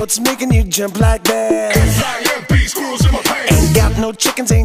what's making you jump like that? S-I-M-P, squirrels in my pants. Ain't got no chickens, ain't